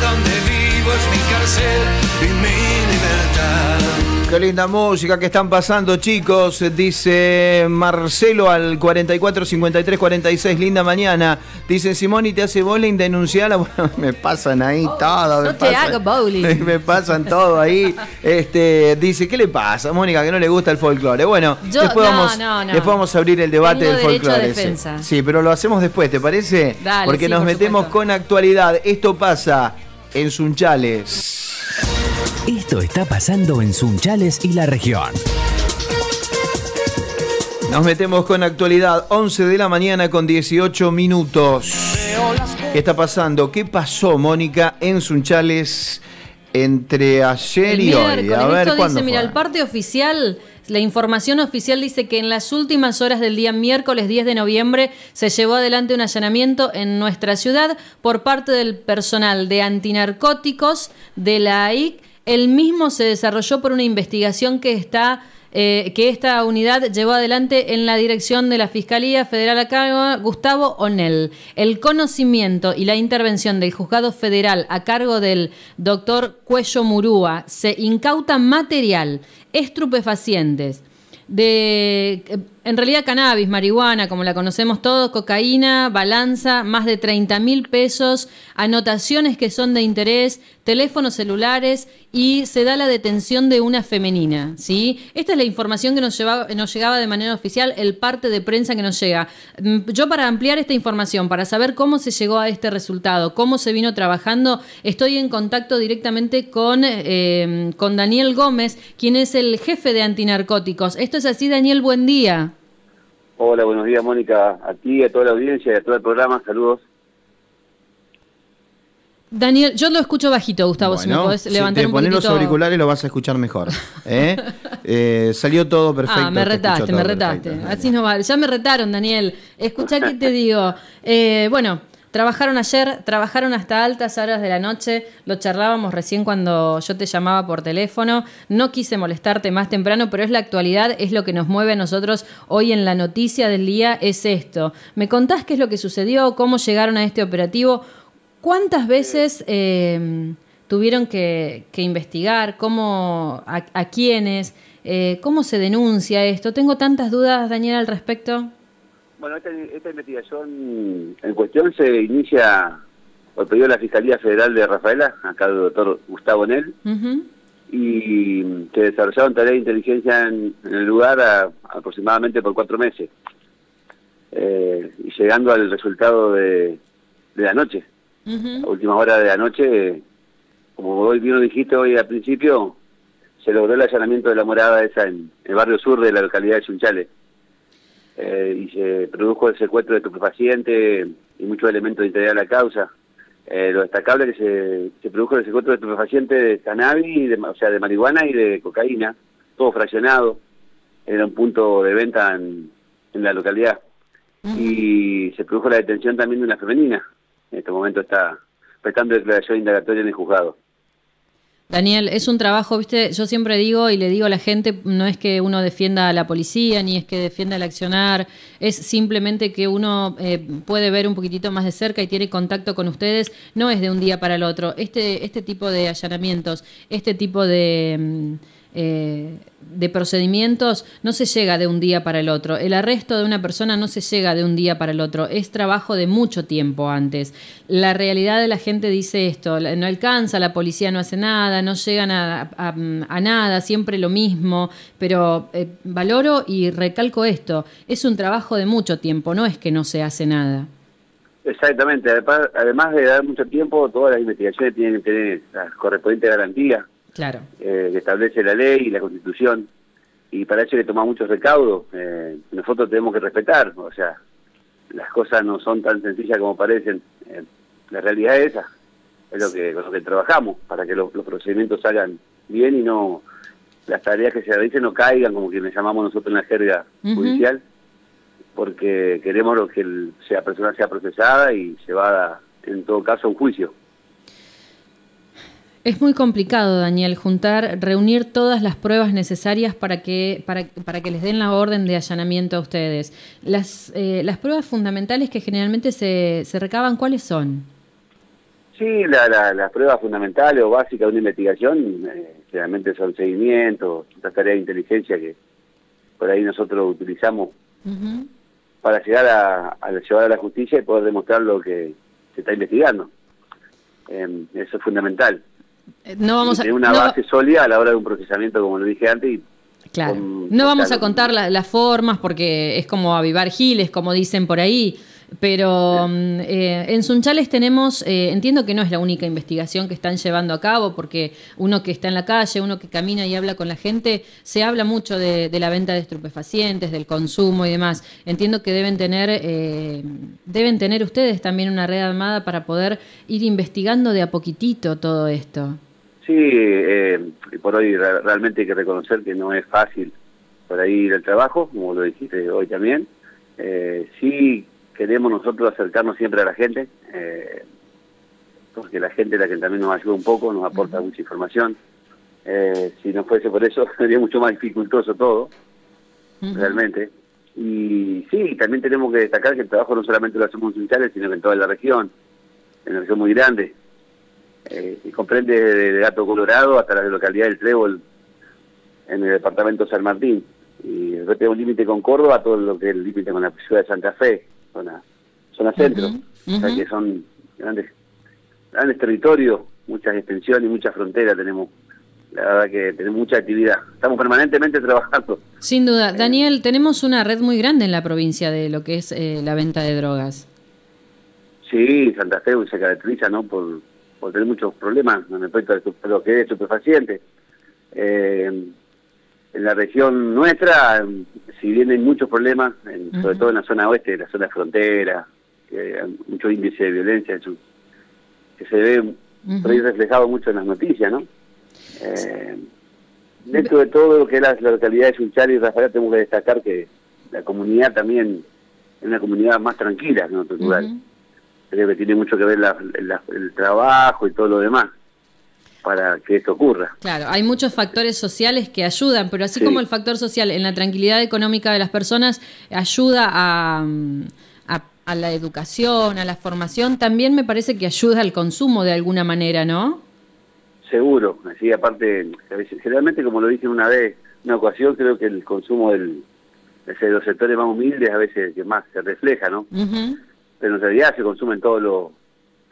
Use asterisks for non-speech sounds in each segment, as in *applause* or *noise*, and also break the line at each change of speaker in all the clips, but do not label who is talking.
donde vivo es mi cárcel y mi libertad.
Qué linda música que están pasando, chicos. Dice Marcelo al 44 53 46. Linda mañana. Dice Simón y te hace bowling, denunciala. *laughs* Bueno, me pasan ahí todo. me
no te
pasan-
hago bowling. *laughs*
Me pasan todo ahí. Este, dice, ¿qué le pasa, Mónica? Que no le gusta el folclore. Bueno,
Yo-
después,
no,
vamos,
no, no.
después vamos a abrir el debate
Tengo
del folclore. sí. pero lo hacemos después, ¿te parece?
Dale,
Porque
sí,
nos
por
metemos
supuesto.
con actualidad. Esto pasa en Sunchales.
Esto está pasando en Sunchales y la región.
Nos metemos con actualidad, 11 de la mañana con 18 minutos. ¿Qué está pasando? ¿Qué pasó, Mónica, en Sunchales entre ayer
El
y hoy? A ver,
esto
¿cuándo
dice, mira,
fue?
el parte oficial, la información oficial dice que en las últimas horas del día miércoles 10 de noviembre se llevó adelante un allanamiento en nuestra ciudad por parte del personal de antinarcóticos de la AIC. El mismo se desarrolló por una investigación que está eh, que esta unidad llevó adelante en la dirección de la Fiscalía Federal a cargo Gustavo Onel. El conocimiento y la intervención del juzgado federal a cargo del doctor Cuello Murúa se incauta material, estupefacientes, de en realidad cannabis, marihuana, como la conocemos todos, cocaína, balanza, más de 30 mil pesos, anotaciones que son de interés, teléfonos celulares y se da la detención de una femenina. ¿sí? Esta es la información que nos, llevaba- nos llegaba de manera oficial, el parte de prensa que nos llega. Mm, Yo para ampliar esta información, para saber cómo se llegó a este resultado, cómo se vino trabajando, estoy en contacto directamente con, eh, con Daniel Gómez, quien es el jefe de antinarcóticos. Esto es así, Daniel, buen día.
Hola, buenos días, Mónica. A ti, a toda la audiencia y a todo el programa, saludos.
Daniel, yo lo escucho bajito, Gustavo, si me podés
si
levantar
te
un
pones
poquitito.
los auriculares lo vas a escuchar mejor. *laughs* ¿eh? Eh, salió todo perfecto.
ah, me retaste, me retaste.
perfecto.
Así no vale. Ya me retaron, Daniel. Escucha que te digo. Eh, bueno, trabajaron ayer, trabajaron hasta altas horas de la noche. Lo charlábamos recién cuando yo te llamaba por teléfono. No quise molestarte más temprano, pero es la actualidad, es lo que nos mueve a nosotros hoy en la noticia del día, es esto. ¿Me contás qué es lo que sucedió? ¿Cómo llegaron a este operativo? ¿Cuántas veces eh, tuvieron que, investigar? ¿Cómo, a, a quiénes? Eh, ¿Cómo se denuncia esto? Tengo tantas dudas, Daniel, al respecto.
Bueno, esta, esta investigación en cuestión se inicia por pedido de la Fiscalía Federal de Rafaela, acá del doctor Gustavo Nel,
Ujú.
y se desarrollaron tareas de inteligencia en, en el lugar a- aproximadamente por cuatro meses, Eh, y llegando al resultado de, de la noche.
Ujú.
a última hora de la noche, como hoy bien lo dijiste hoy al principio, se logró el allanamiento de la morada esa en el barrio sur de la localidad de Chunchales. Eh, y se produjo el secuestro de estupefaciente y muchos elementos de interés a la causa. Eh, lo destacable es que se, se produjo el secuestro de estupefaciente de cannabis, de, o sea, de marihuana y de cocaína, todo fraccionado. Era un punto de venta en, en la localidad. Y se produjo la detención también de una femenina. En este momento está prestando declaración indagatoria en el juzgado.
Daniel, es un trabajo, viste, yo siempre digo y le digo a la gente, no es que uno defienda a la policía, ni es que defienda el accionar, es simplemente que uno eh, puede ver un poquitito más de cerca y tiene contacto con ustedes, no es de un día para el otro. Este, este tipo de allanamientos, este tipo de, mm, eh, de procedimientos no se llega de un día para el otro. El arresto de una persona no se llega de un día para el otro, es trabajo de mucho tiempo antes. La realidad de la gente dice esto, no alcanza, la policía no hace nada, no llegan a nada, siempre lo mismo, pero eh, valoro y recalco esto, es un trabajo de mucho tiempo, no es que no se hace nada.
Exactamente. Además, además de dar mucho tiempo, todas las investigaciones tienen que tener las correspondientes garantías
Claro.
eh, que establece la ley y la Constitución. Y para eso hay que tomar muchos recaudos. Eh, nosotros tenemos que respetar. O sea, las cosas no son tan sencillas como parecen. Eh, la realidad es esa. Es lo que, con lo que trabajamos, para que los, los procedimientos salgan bien y no las tareas que se realicen no caigan, como que le llamamos nosotros en la jerga judicial, porque queremos lo que el- sea persona sea procesada y llevada, en todo caso, a un juicio.
Es muy complicado, Daniel, juntar, reunir todas las pruebas necesarias para que, para, para que les den la orden de allanamiento a ustedes. Las, eh, las pruebas fundamentales que generalmente se, se recaban, ¿cuáles son?
Sí, la, la, las pruebas fundamentales o básicas de una investigación eh, generalmente son seguimientos, otras tareas de inteligencia que por ahí nosotros utilizamos para llegar a, a llevar a la justicia y poder demostrar lo que se está investigando. Eh, eso es fundamental.
No vamos a,
una
no-
base sólida a la hora de un procesamiento, como lo dije antes, y
claro. no vamos a contar la- las formas porque es como avivar giles, como dicen por ahí. Pero mm, eh, en Sunchales tenemos, eh, entiendo que no es la única investigación que están llevando a cabo, porque uno que está en la calle, uno que camina y habla con la gente, se habla mucho de, la venta de estupefacientes, del consumo y demás. Entiendo que deben tener, eh, deben tener ustedes también una red armada para poder ir investigando de a poquitito todo esto.
Sí, eh, por hoy re- realmente hay que reconocer que no es fácil por ahí ir al trabajo, como lo dijiste hoy también. Eh, sí queremos nosotros acercarnos siempre a la gente, eh, porque la gente es la que también nos ayuda un poco, nos aporta mucha información. Eh, si no fuese por eso, *laughs* sería mucho más dificultoso todo, realmente. Y sí, también tenemos que destacar que el trabajo no solamente lo hacemos en Sunchales, sino que en toda la región, en una región muy grande. Eh, y comprende desde Gato Colorado hasta la localidad del Trébol, en el departamento de San Martín. Y después tenemos límite con Córdoba, todo lo que es el límite con la ciudad de Santa Fe, zona, zona centro. O sea que son grandes, grandes territorios, muchas extensiones y muchas fronteras tenemos. La verdad que tenemos mucha actividad. Estamos permanentemente trabajando.
Sin duda. Daniel, tenemos una red muy grande en la provincia de lo que es eh, la venta de drogas.
Sí, Santa Fe se caracteriza ¿no? por, por tener muchos problemas con respecto a lo que es estupefaciente. Eh, en la región nuestra, si bien hay muchos problemas, en- sobre todo en la zona oeste, la zona frontera, que hay mucho índice de violencia, eso, que se ve por ahí
Ujú.
reflejado mucho en las noticias, ¿no? Eh, dentro de todo lo que es la, la localidad de Sunchal y Rafael, tengo que destacar que la comunidad también es una comunidad más tranquila que en otros lugares
Ujú.
creo que tiene mucho que ver la- la- el trabajo y todo lo demás para que esto ocurra.
Claro, hay muchos factores sociales que ayudan, pero así
Sí.
como el factor social en la tranquilidad económica de las personas ayuda a, a, a la educación, a la formación, también me parece que ayuda al consumo de alguna manera, ¿no?
Seguro, así aparte, generalmente como lo dije una vez, una ocasión, creo que el consumo del, de los sectores más humildes a veces que más se refleja, ¿no?
Ujú.
Pero en realidad se consume en todos los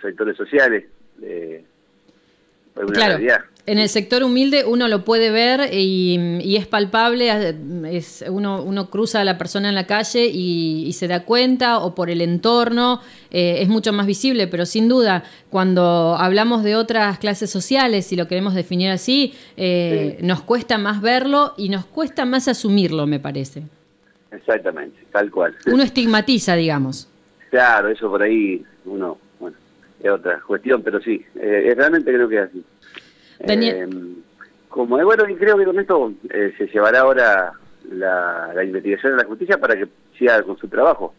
sectores sociales, eh, es una
Claro,
realidad.
en el sector humilde uno lo puede ver y, y es palpable, es, uno, uno cruza a la persona en la calle y, y se da cuenta, o por el entorno, eh, es mucho más visible, pero sin duda, cuando hablamos de otras clases sociales, si lo queremos definir así, eh, nos cuesta más verlo y nos cuesta más asumirlo, me parece.
Exactamente, tal cual.
Uno estigmatiza, digamos.
Claro, eso por ahí, uno, es otra cuestión, pero sí, eh, es realmente creo que es así.
Daniel.
Eh, como es bueno, y creo que con esto eh, se llevará ahora la, la investigación de la justicia para que siga con su trabajo,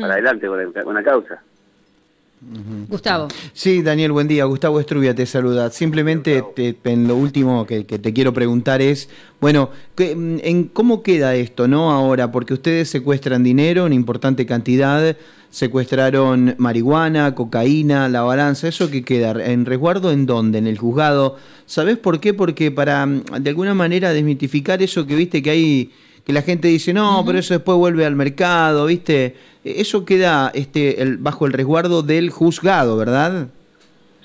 para adelante con, el- con la causa.
Gustavo.
Sí, Daniel, buen día. Gustavo Estrubia te saluda. Simplemente te- en lo último que, que te quiero preguntar es, bueno, que, mm, en ¿cómo queda esto, no? Ahora, porque ustedes secuestran dinero en importante cantidad, secuestraron marihuana, cocaína, la balanza, ¿eso qué queda? ¿En resguardo en dónde? ¿En el juzgado? ¿Sabés por qué? Porque para, mm, de alguna manera, desmitificar eso que viste que hay que la gente dice, no, pero eso después vuelve al mercado, ¿viste? E, Eso queda este, el- bajo el resguardo del juzgado, ¿verdad?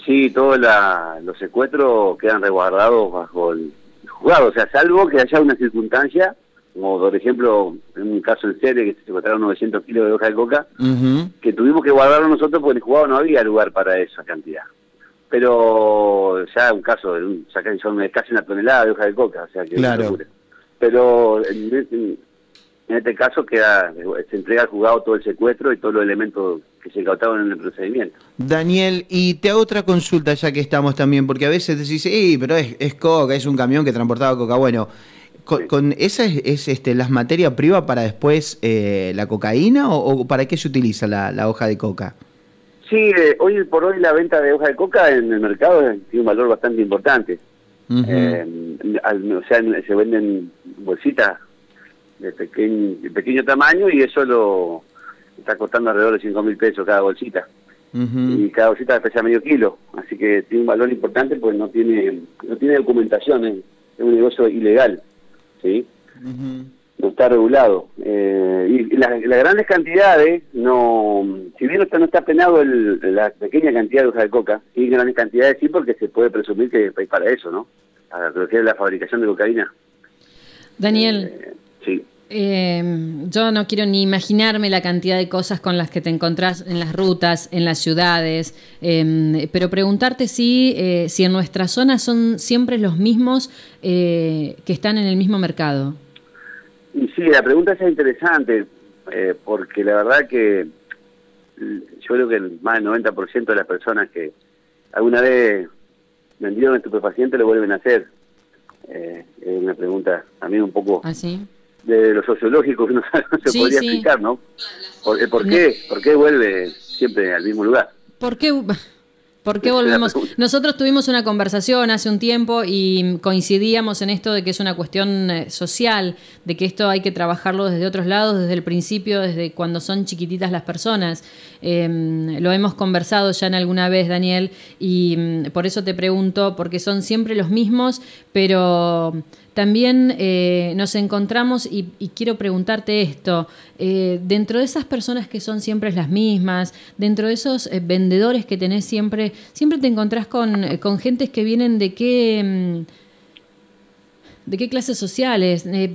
Sí, todos la- los secuestros quedan resguardados bajo el juzgado, o sea, salvo que haya una circunstancia, como por ejemplo, en un caso en serie que se secuestraron 900 kilos de hoja de coca, que tuvimos que guardarlo nosotros porque en el juzgado no había lugar para esa cantidad. Pero ya un caso, de un, sacan son casi una tonelada de hoja de coca, o sea que es una
Claro.
locura. Pero en, en- en este caso queda se entrega al juzgado todo el secuestro y todos los elementos que se incautaron en el procedimiento.
Daniel, y te hago otra consulta ya que estamos también, porque a veces decís, sí, pero es, es coca, es un camión que transportaba coca. Bueno, con,
Sí.
con ¿esa es, es, este, las materias primas para después eh, la cocaína o, o para qué se utiliza la, la hoja de coca?
Sí, eh, hoy por hoy la venta de hoja de coca en el mercado eh, tiene un valor bastante importante. Eh, al- o sea, se venden bolsitas de pequeño, de pequeño tamaño y eso lo está costando alrededor de 5 mil pesos cada bolsita. Y cada bolsita pesa medio kilo, así que tiene un valor importante pues no tiene no tiene documentación, es, un negocio ilegal, ¿sí? No está regulado. Eh, y las, las grandes cantidades, no si bien no está, no está penado el, la pequeña cantidad de hoja de coca, sí grandes cantidades sí porque se puede presumir que es para eso, ¿no? Para la fabricación de cocaína.
Daniel,
Eh, sí.
eh, yo no quiero ni imaginarme la cantidad de cosas con las que te encontrás en las rutas, en las ciudades, eh, pero preguntarte si, eh, si en nuestra zona son siempre los mismos que están en el mismo mercado.
Y sí, la pregunta es interesante, porque la verdad que yo creo que el más del 90% de las personas que alguna vez vendieron estupefacientes lo vuelven a hacer. Eh, es una pregunta también un poco
¿Así?
de lo sociológico que no, no *laughs* se
Sí,
podría
sí.
explicar, ¿no? ¿Por, por qué? ¿Por qué vuelve siempre al mismo lugar?
¿Por qué, ¿Por qué volvemos? *laughs* Nosotros tuvimos una conversación hace un tiempo y coincidíamos en esto de que es una cuestión eh, social, de que esto hay que trabajarlo desde otros lados, desde el principio, desde cuando son chiquititas las personas. Eh, lo hemos conversado ya en alguna vez, Daniel, y mm, por eso te pregunto, porque son siempre los mismos, pero también eh, nos encontramos, y, quiero preguntarte esto, eh, dentro de esas personas que son siempre las mismas, dentro de esos eh, vendedores que tenés siempre, siempre te encontrás con, con gentes que vienen de qué... mm, ¿De qué clases sociales? Me,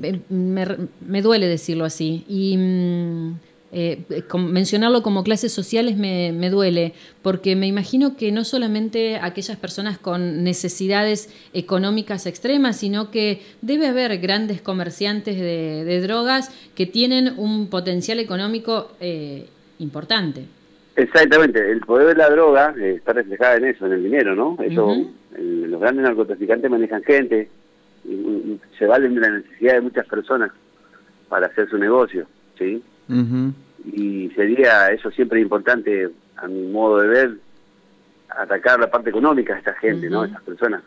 me duele decirlo así. Y mm, eh, mencionarlo como clases sociales me, me duele, porque me imagino que no solamente aquellas personas con necesidades económicas extremas, sino que debe haber grandes comerciantes de, de drogas que tienen un potencial económico eh, importante.
Exactamente, el poder de la droga eh, está reflejada en eso, en el dinero, ¿no? Eso, el- los grandes narcotraficantes manejan gente, y, y se valen de la necesidad de muchas personas para hacer su negocio, ¿sí? Y sería eso siempre importante, a mi modo de ver, atacar la parte económica de esta gente, ¿no?
Ujú.
De estas personas.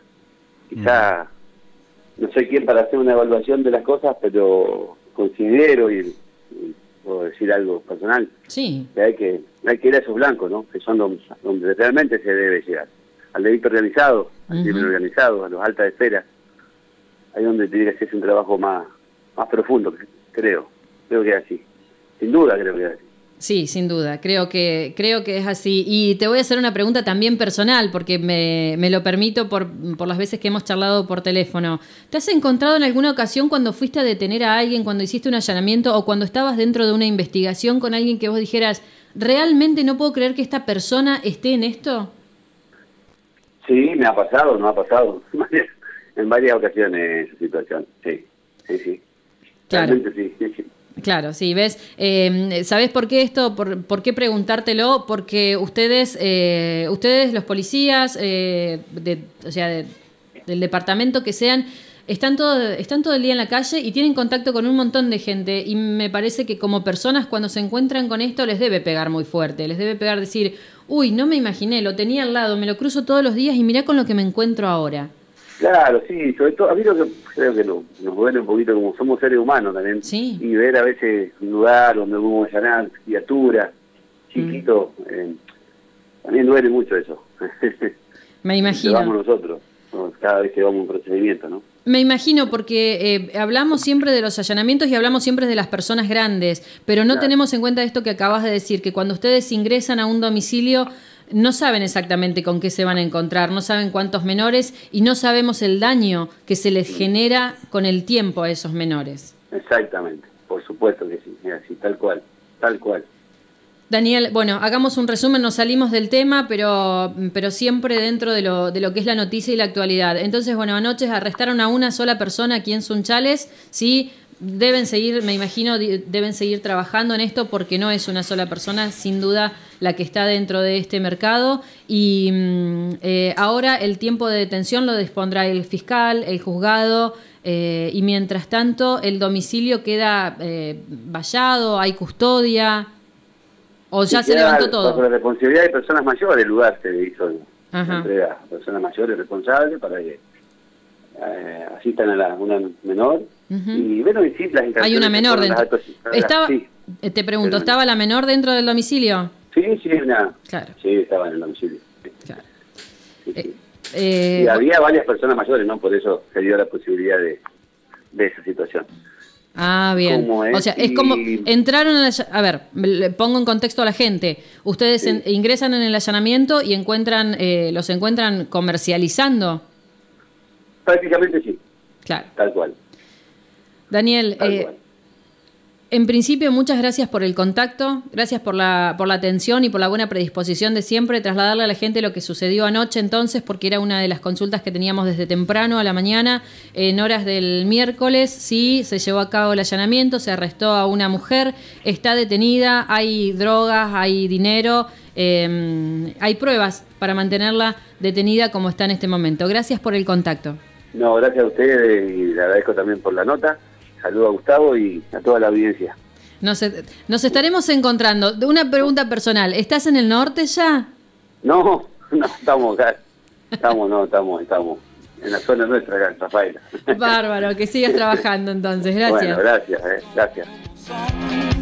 Quizá, no soy quien para hacer una evaluación de las cosas, pero considero, y, y puedo decir algo personal,
Sí,
que hay que hay que ir a esos blancos, ¿no? Que son donde, donde realmente se debe llegar. Al delito organizado, al crimen organizado, a los altas esferas. Ahí donde tiene que hacerse un trabajo más, más profundo, creo. Creo que es así. Sin duda creo que es así.
Sí, sin duda, creo que, creo que es así. Y te voy a hacer una pregunta también personal, porque me, me lo permito por, por las veces que hemos charlado por teléfono. ¿Te has encontrado en alguna ocasión cuando fuiste a detener a alguien, cuando hiciste un allanamiento o cuando estabas dentro de una investigación con alguien que vos dijeras, realmente no puedo creer que esta persona esté en esto?
Sí, me ha pasado, no ha pasado. *laughs* en varias ocasiones esa situación. Sí, sí, sí.
Claro.
Realmente sí, sí, sí.
Claro, sí, ves. Eh, ¿Sabés por qué esto? Por, por qué preguntártelo? Porque ustedes, eh, ustedes los policías, eh, de- o sea, de- del departamento que sean, están todo, están todo el día en la calle y tienen contacto con un montón de gente. Y me parece que como personas cuando se encuentran con esto les debe pegar muy fuerte. Les debe pegar decir, uy, no me imaginé, lo tenía al lado, me lo cruzo todos los días y mirá con lo que me encuentro ahora.
Claro, sí, sobre todo, a mí lo que creo que no- nos duele un poquito como somos seres humanos también,
Sí.
y ver a veces un lugar donde vamos a allanar criaturas, chiquitos, eh, también duele mucho eso.
Me *laughs* imagino.
vamos nosotros, ¿no? cada vez que vamos a un procedimiento, ¿no?
Me imagino, porque eh, hablamos siempre de los allanamientos y hablamos siempre de las personas grandes, pero no
Claro.
tenemos en cuenta esto que acabas de decir, que cuando ustedes ingresan a un domicilio no saben exactamente con qué se van a encontrar, no saben cuántos menores y no sabemos el daño que se les genera con el tiempo a esos menores.
Exactamente, por supuesto que sí, así, tal cual, tal cual.
Daniel, bueno, hagamos un resumen, nos salimos del tema, pero, pero siempre dentro de lo, de lo que es la noticia y la actualidad. Entonces, bueno, anoche arrestaron a una sola persona aquí en Sunchales, sí, deben seguir, me imagino, deben seguir trabajando en esto porque no es una sola persona, sin duda, la que está dentro de este mercado. Y mm, eh, ahora el tiempo de detención lo dispondrá el fiscal, el juzgado. eh, y mientras tanto, el domicilio queda eh, vallado, hay custodia. ¿O ya
Y
se
queda
levantó
Bajo
todo?
la responsabilidad de personas mayores, el lugar se hizo
Ajá.
entrega a personas mayores responsables para que eh, asistan a la, una menor. Y bueno, y sí, las
Hay una menor dentro. Estaba,
sí.
eh, te pregunto, ¿estaba la menor dentro del domicilio?
Sí, sí, una,
Claro.
sí, estaba en el domicilio. sí.
Claro.
Sí, sí.
Eh, eh,
y había varias personas mayores, ¿no? Por eso se dio la posibilidad de, de esa situación.
Ah, bien. O sea, es como entraron en el, a ver, le pongo en contexto a la gente. Ustedes
Sí.
en- ingresan en el allanamiento y encuentran, eh, los encuentran comercializando.
Prácticamente sí,
Claro.
tal cual.
Daniel,
Tal
eh,
cual.
En principio muchas gracias por el contacto, gracias por la, por la atención y por la buena predisposición de siempre trasladarle a la gente lo que sucedió anoche entonces, porque era una de las consultas que teníamos desde temprano a la mañana, en horas del miércoles, sí, se llevó a cabo el allanamiento, se arrestó a una mujer, está detenida, hay drogas, hay dinero, eh, hay pruebas para mantenerla detenida como está en este momento. Gracias por el contacto.
No, gracias a ustedes y le agradezco también por la nota. Saludo a Gustavo y a toda la audiencia.
Nos, nos estaremos encontrando. Una pregunta personal. ¿Estás en el norte ya?
No, *laughs* no, estamos acá. Estamos, no, estamos, estamos en la zona nuestra acá, en Rafaela.
Bárbaro, que sigas trabajando entonces. Gracias.
Bueno, gracias, eh, gracias.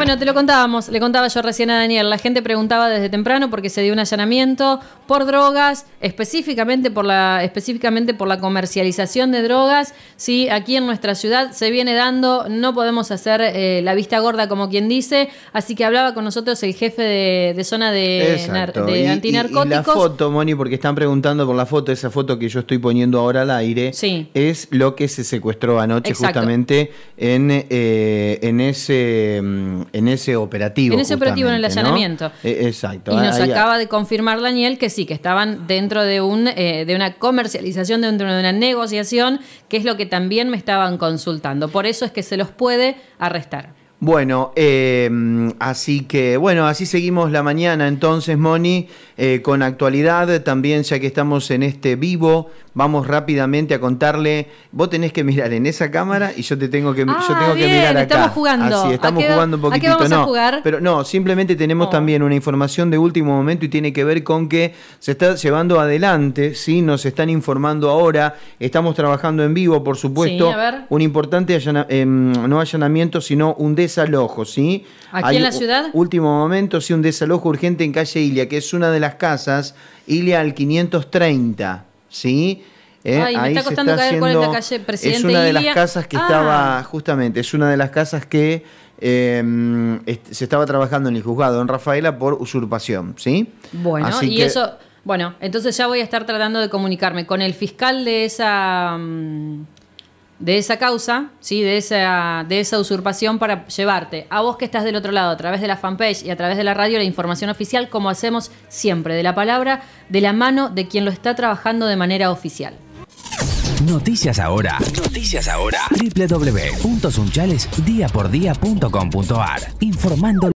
Bueno, te lo contábamos, le contaba yo recién a Daniel. La gente preguntaba desde temprano porque se dio un allanamiento por drogas, específicamente por la, específicamente por la comercialización de drogas. Sí, aquí en nuestra ciudad se viene dando, no podemos hacer eh, la vista gorda como quien dice. Así que hablaba con nosotros el jefe de, de zona de, nar- de
Y-
antinarcóticos.
Y, la foto, Moni, porque están preguntando por la foto, esa foto que yo estoy poniendo ahora al aire,
Sí.
es lo que se secuestró anoche
Exacto.
justamente en, eh, en ese mm, en ese operativo.
En ese operativo, en el
justamente, ¿no?
allanamiento.
Eh, exacto.
Y nos
Ahí-
acaba de confirmar Daniel que sí, que estaban dentro de un eh, de una comercialización, dentro de una negociación, que es lo que también me estaban consultando. Por eso es que se los puede arrestar.
Bueno, eh, así que, bueno, así seguimos la mañana entonces, Moni, eh, con actualidad también, ya que estamos en este vivo, vamos rápidamente a contarle, vos tenés que mirar en esa cámara y yo te tengo que, yo
Ah,
tengo que mirar acá.
estamos jugando.
Así,
¿A
estamos
qué
jugando un
a qué
poquitito,
vamos a
no,
jugar?
pero no, simplemente tenemos
Oh.
también una información de último momento y tiene que ver con que se está llevando adelante, sí, nos están informando ahora, estamos trabajando en vivo, por supuesto,
Sí, a ver.
un importante allana- em, no allanamiento, sino un desalojo, ¿sí?
¿Aquí en la ciudad?
Último momento, sí, un desalojo urgente en calle Ilia, que es una de las casas, Ilia al 530, ¿sí? Eh,
Ay, me está
se
costando caer cuál es la calle Presidente
Es una de
Ilia.
las casas que
Ah.
estaba, justamente, es una de las casas que em, se estaba trabajando en el juzgado en Rafaela por usurpación, ¿sí?
Bueno,
Así
y
que-
eso, bueno, entonces ya voy a estar tratando de comunicarme con el fiscal de esa mm, de esa causa, sí, de esa de esa usurpación para llevarte a vos que estás del otro lado a través de la fanpage y a través de la radio la información oficial como hacemos siempre de la palabra de la mano de quien lo está trabajando de manera oficial.
Noticias ahora. Noticias ahora. www.sunchales diapordía.com.ar Informando